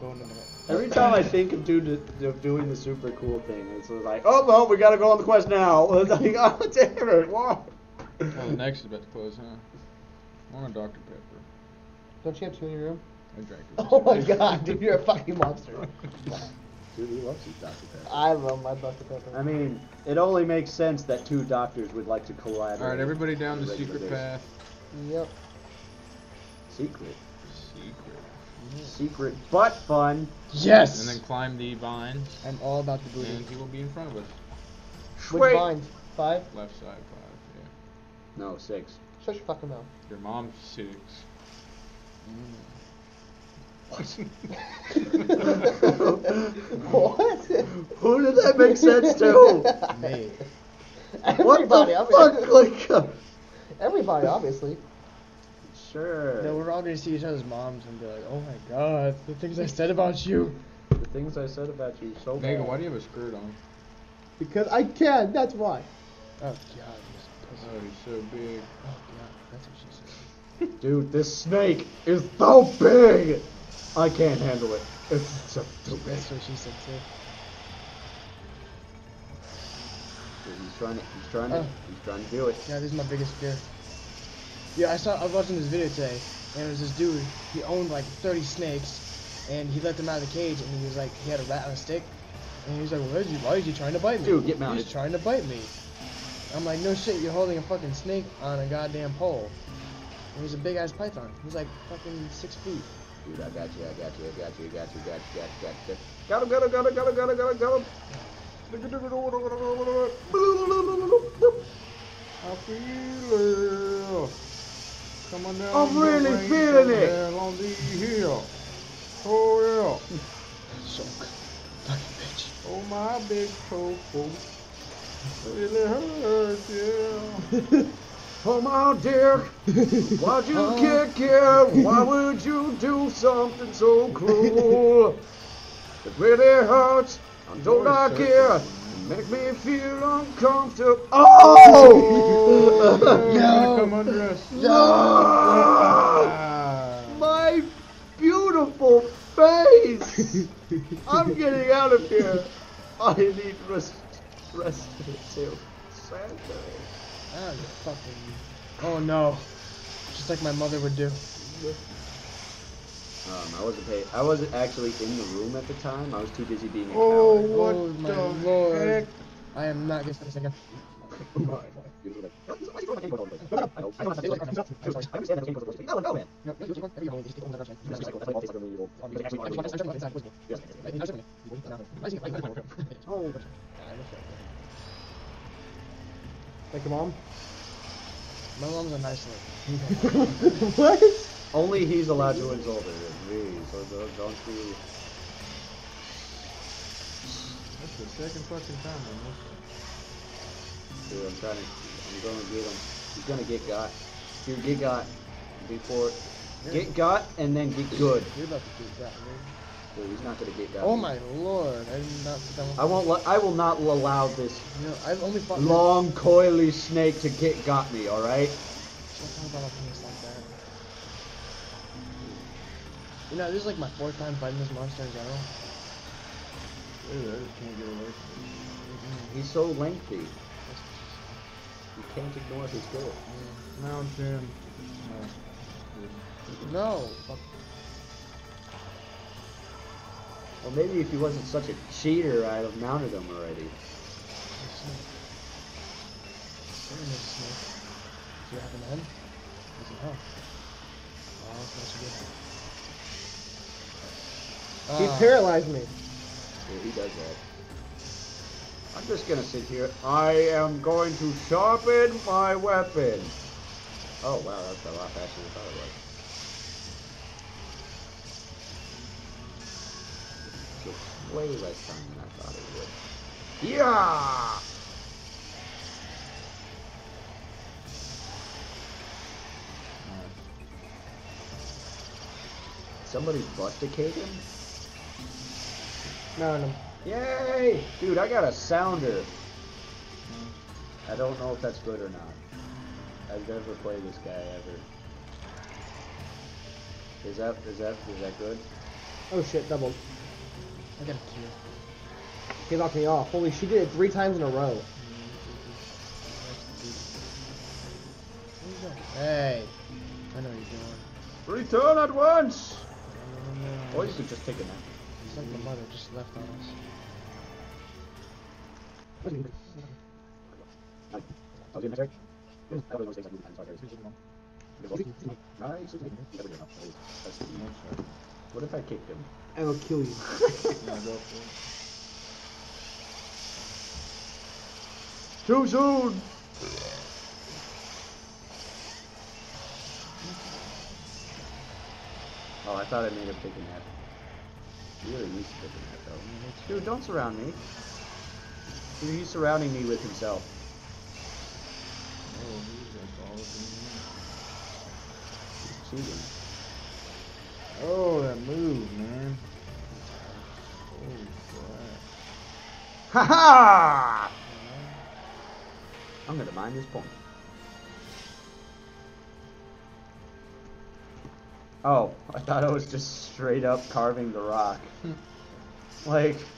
we're going in the Every time I think of, do, of doing the super cool thing, it's like, oh no, we gotta go on the quest now. It's like, oh damn it, why? Oh, the next is about to close, huh? I want a Dr. Pepper. Don't you have two in your room? I drank it. Oh my god, dude, you're a fucking monster. Dude, he loves his Dr. Pepper. I love my Dr. Pepper. I mean, it only makes sense that two doctors would like to collaborate. Alright, everybody down the on a regular secret basis. path. Yep. Secret. Secret. Secret butt fun. Yes! And then climb the vines, I'm all about the booty. and he will be in front of us. Which Sweet. vines? Five? Left side, five, yeah. No, six. Shut your fucking mouth. Your mom's six. what? Who did that make sense to? Me. what the fuck? Like, uh, Everybody, obviously. Sure. No, we're all gonna see each other's moms and be like, "Oh my god, the things I said about you." The things I said about you so Megan, bad. why do you have a skirt on? Because I can, that's why. Oh god, this pussy. Oh, he's so big. Oh god, that's what she said. Dude, this snake is so big. I can't handle it. It's so too big. That's what she said too. Dude, he's trying to. He's trying to. Oh. He's trying to do it. Yeah, this is my biggest fear. Yeah, I saw. I was watching this video today, and it was this dude. He owned like 30 snakes, and he let them out of the cage, and he was like, he had a rat on a stick, and he was like, "Why is he? Why is he trying to bite me?" Dude, get mounted. He's trying to bite me. I'm like, no shit, you're holding a fucking snake on a goddamn pole. And he's a big ass python. He's like fucking six feet. Dude, I got you. I got you. I got you. I got you. Got you. Got you. Got you. Got him. Got him. Got him. Got him. Got him. Got him. I feel it. Come on down. I'm really feeling it. on the hill. Oh Choke. Fucking bitch. Oh my big tofu. Really hurts, yeah. Come on, dear. Why'd you kick it? Why would you do something so cruel? It really hurts. I don't like it. Make me feel uncomfortable. Oh! no. Come. No! Ah. My beautiful face! I'm getting out of here. I need rest. Rest too. Ah, you fucking. Oh no. Just like my mother would do. Um, I wasn't pay- I wasn't actually in the room at the time. I was too busy being a Oh, coward. what Oh, my the lord. heck? I am not gonna finish again. Like your mom? My mom's a nice lady. what? Only he's allowed to insult her. Me, so don't, don't you. That's the second fucking time I missed it. Dude, I'm trying to. I'm going to get him. He's gonna get got. Dude, get got before. Get got and then get good. You're about to get that, man. Dude, he's not gonna get got. Oh my lord, I did not sit down. I won't. I will not allow this You know, I've only fought. long, coily snake to get got me. All right. You know, this is like my fourth time fighting this monster in general. Dude, I just can't get away from mm-hmm. He's so lengthy. You can't ignore his goal. it. Mountain. No. Fuck. Well, maybe if he wasn't such a cheater, I'd have mounted him already. There is a snake. Do you have an end? Does it help? Oh, that's you He Ah. paralyzed me. Yeah, he does that. I'm just gonna sit here. I am going to sharpen my weapon. Oh wow, that's a lot faster than I thought it was. Took way less time than I thought it would. Yeah! Somebody busticate him? No, no. Yay! Dude, I got a sounder. I don't know if that's good or not. I've never played this guy ever. Is that is that is that good? Oh shit, doubled. I got a kill. He knocked me off. Holy, she did it three times in a row. Hey, I know what you're doing. Return at once! Or you could just take a nap. It's like my mother just left on us. I'll do my. That was those things I moved and. What if I kicked him? I will kill you. Yeah, go for it. Too soon! Oh, I thought I made him take a nap. Really needs to a nap, though. Dude, don't surround me. Dude, he's surrounding me with himself. Oh, he's just all up in He's cheating. Oh, that move, man. Holy crap. Ha ha! I'm gonna mine this point. Oh, I thought I was just straight up carving the rock. Hmm. like,